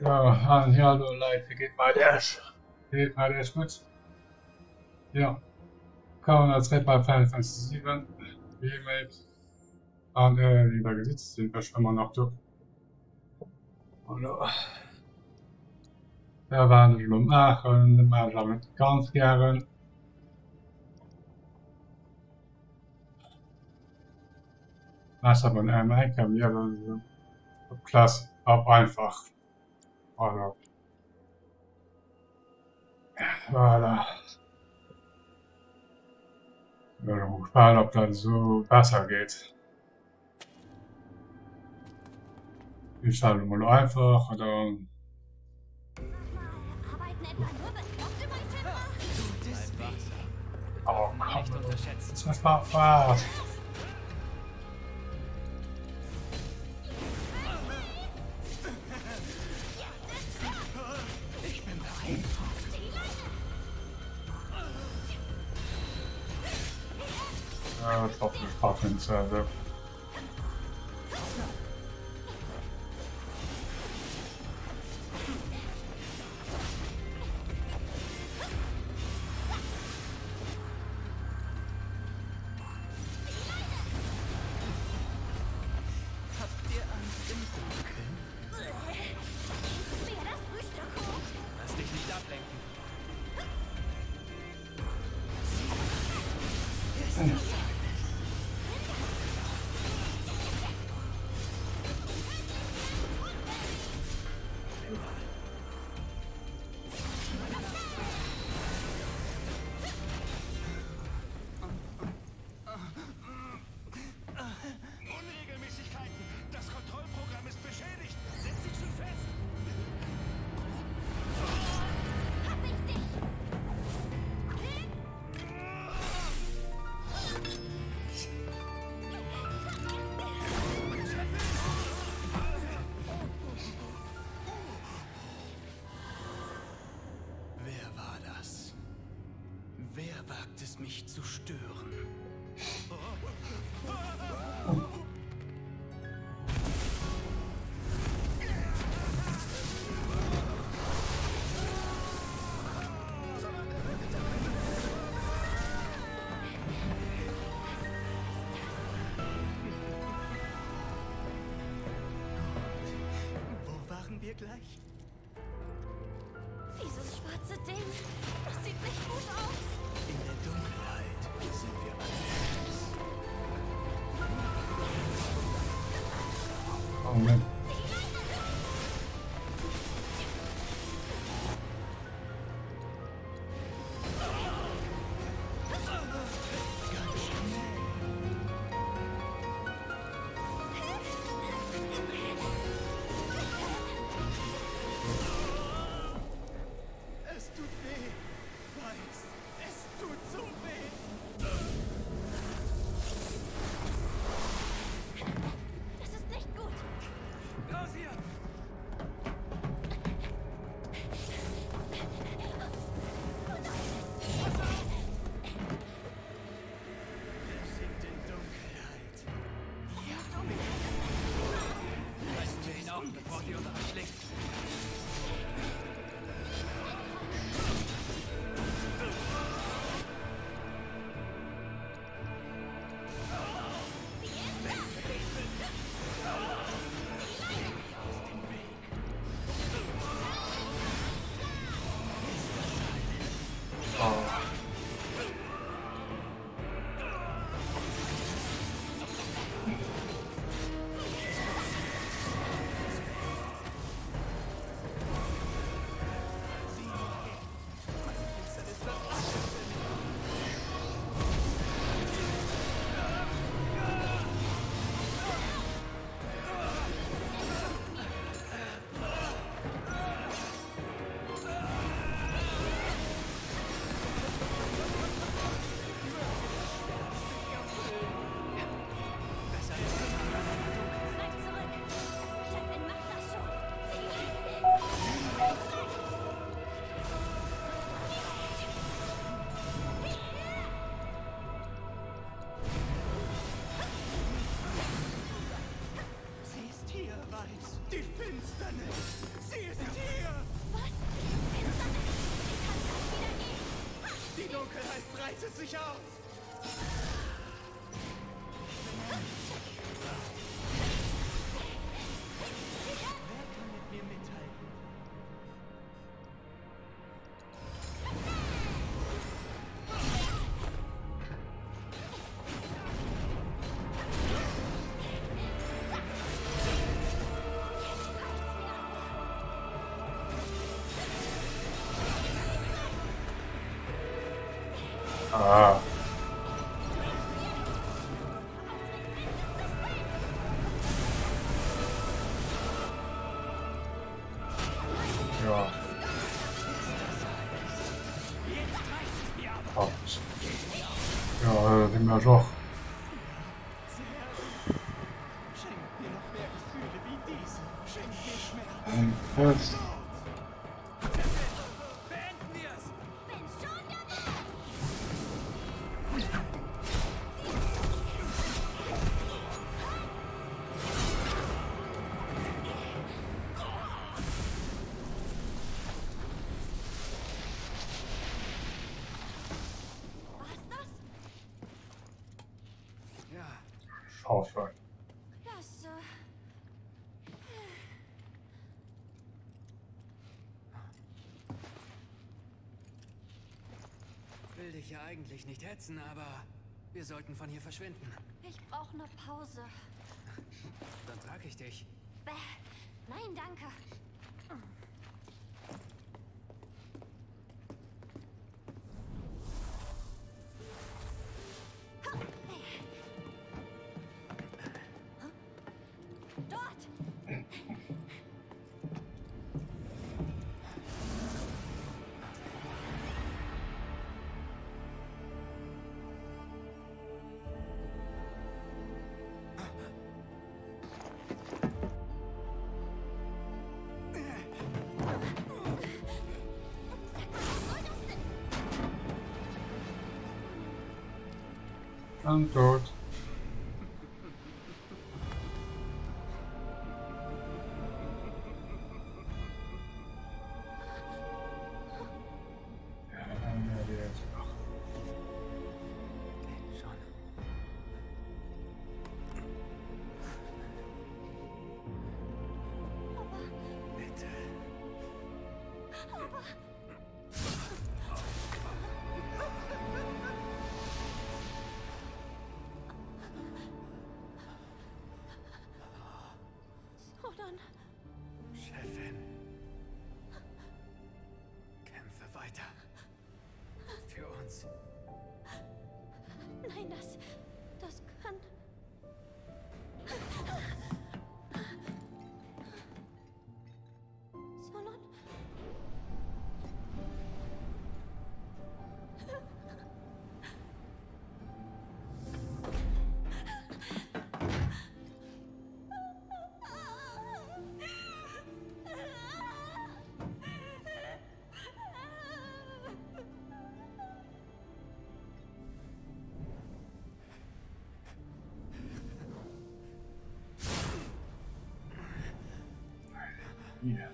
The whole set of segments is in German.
Ja, hallo Leute, wie geht mal das? Geht mal das gut? Ja. Kommen als Red bei Final Fantasy 7 Remake. Und äh, wie da gesitzt sind wir schon immer noch durch. Hallo. Wir waren schon machen, wir mit ganz gern. Was aber in einem Einkommen, ja, ob klasse, ob einfach. Voilà. Voilà. Ja, mal schauen, ob das so besser geht. Ich schalte mal einfach Timber? Oh Nicht komm, das war was. Ja, das war nicht passend. Also. Mich zu stören? Wo waren wir gleich? Dieses schwarze Ding, schlägt. breitet sich aus! aufhören. will dich ja eigentlich nicht hetzen, aber wir sollten von hier verschwinden. Ich brauche eine Pause. Dann trage ich dich. Bäh. Nein, danke. contoured hold on. Yeah.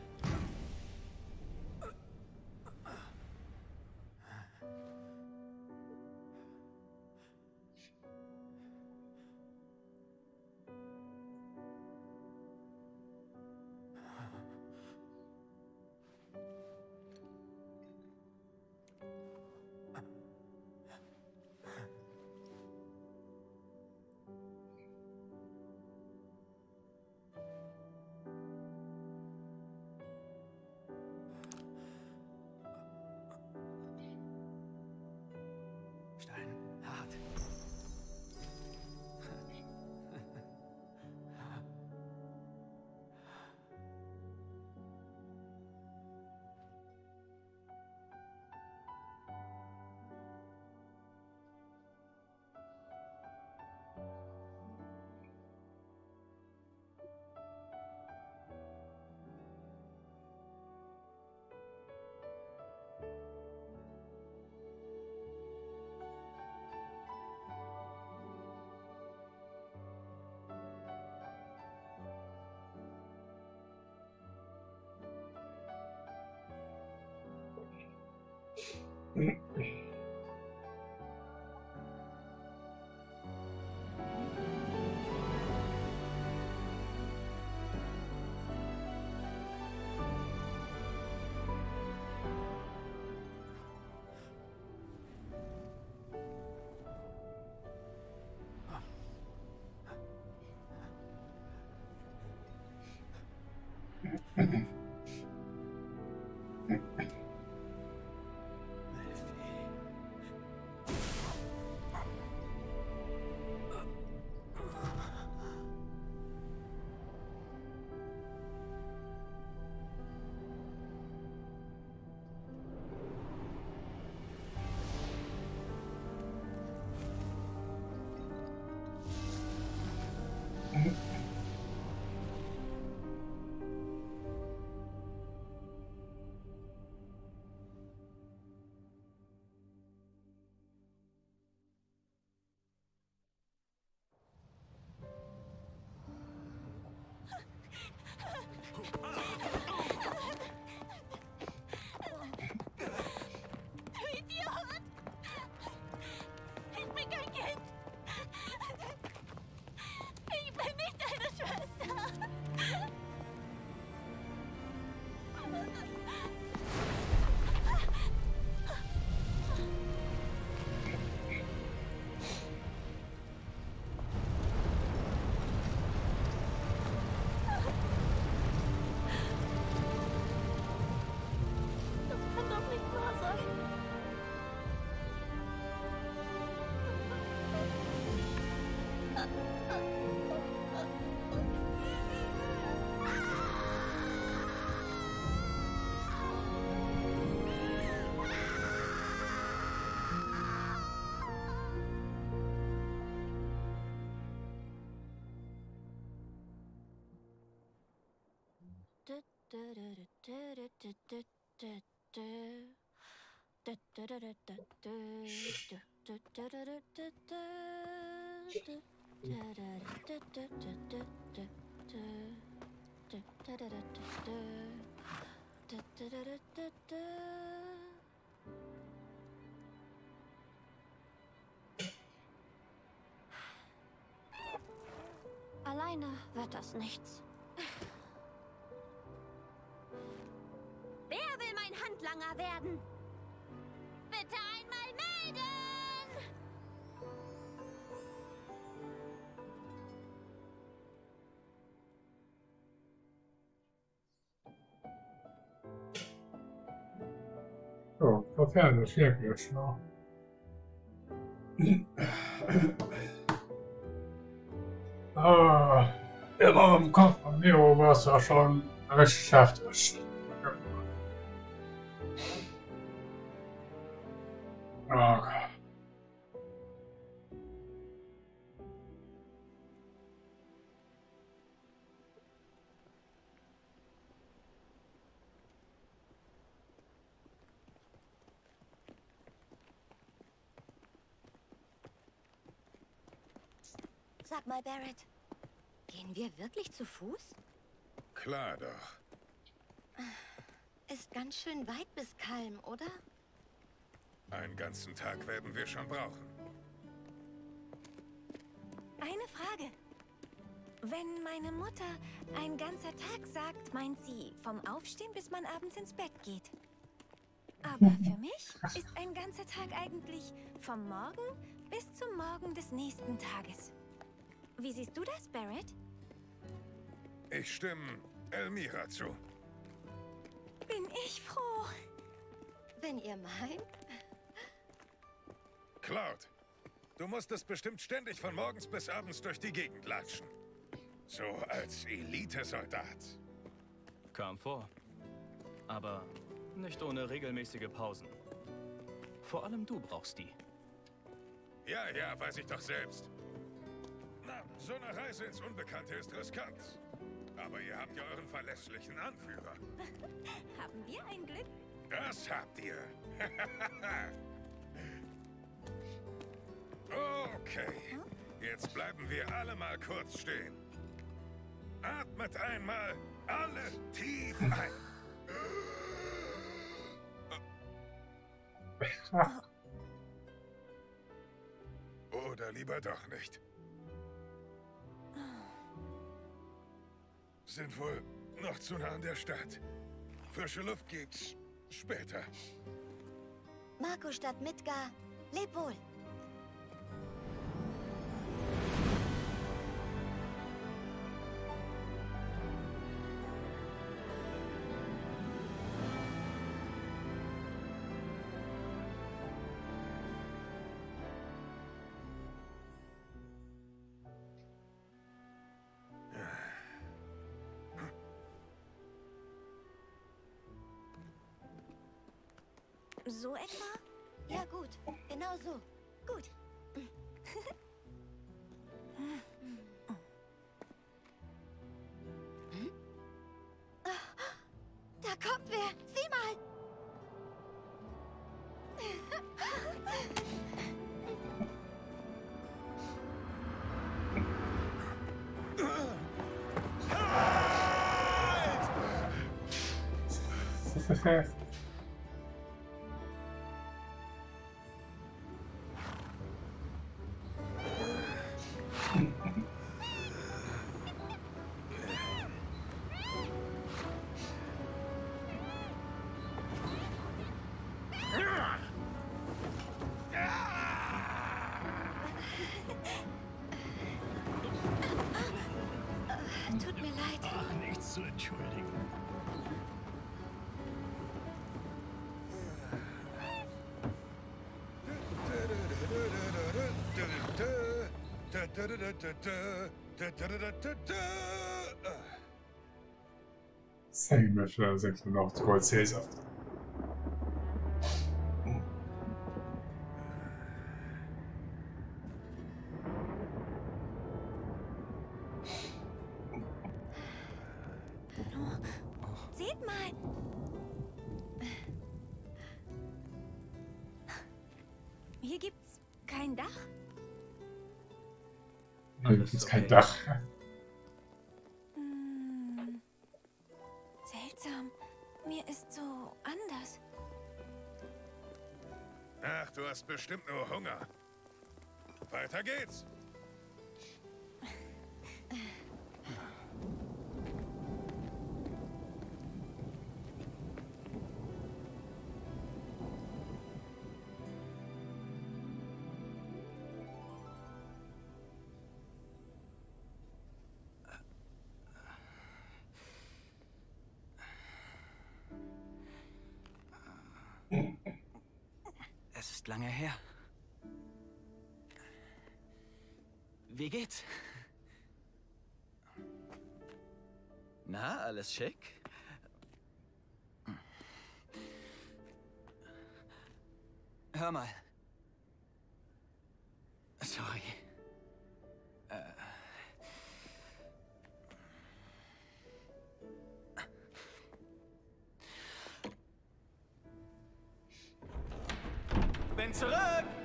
Mm-hmm. Alleine wird das nichts. Handlanger werden? Bitte einmal melden! So, gefährlich, wirklich, ne? Ah, immer im Kopf von Neo es ja schon recht Okay. Sag mal, Barrett, gehen wir wirklich zu Fuß? Klar doch. Ist ganz schön weit bis Kalm, oder? Einen ganzen Tag werden wir schon brauchen. Eine Frage. Wenn meine Mutter ein ganzer Tag sagt, meint sie vom Aufstehen, bis man abends ins Bett geht. Aber für mich ist ein ganzer Tag eigentlich vom Morgen bis zum Morgen des nächsten Tages. Wie siehst du das, Barrett? Ich stimme Elmira zu. Bin ich froh. Wenn ihr meint. Cloud, du musstest bestimmt ständig von morgens bis abends durch die Gegend latschen. So als Elitesoldat. Kam vor. Aber nicht ohne regelmäßige Pausen. Vor allem du brauchst die. Ja, ja, weiß ich doch selbst. Na, so eine Reise ins Unbekannte ist riskant. Aber ihr habt ja euren verlässlichen Anführer. Haben wir ein Glück? Das habt ihr. okay. Jetzt bleiben wir alle mal kurz stehen. Atmet einmal alle tief ein. Oder lieber doch nicht. Sind wohl noch zu nah an der Stadt. Frische Luft gibt's später. Marco statt Midgar. Leb wohl. So etwa? Ja, gut. Genau so. Mir für 86 Gold Cäsar. Dach. Hm. Seltsam. Mir ist so anders. Ach, du hast bestimmt nur Hunger. Weiter geht's. Na, alles schick? Hör mal. Sorry. Äh. Bin zurück!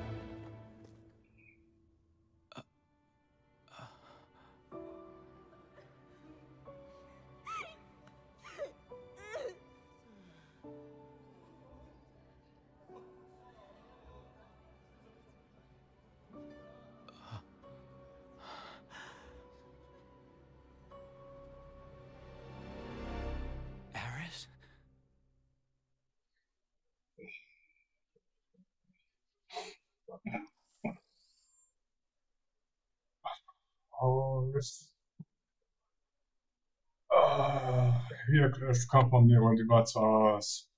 Aus. Ah, wirklich kommt man mir und über was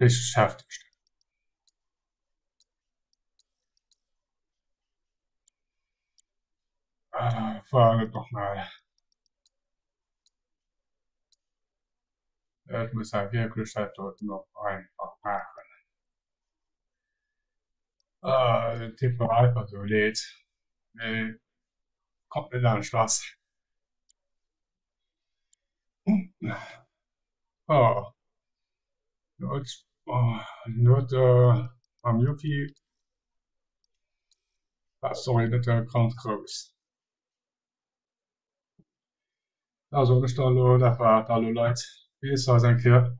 richtig heftig. Ah, wartet doch mal. Ich muss halt wirklich halt dort noch einfach machen. Ah, war einfach so lädt. kommt mit einem Spaß. Oh. Not, oh, not, uh, am Yuki passed away that uh, can't close. Also, ich da, da war da Leute, wie ist das eigentlich?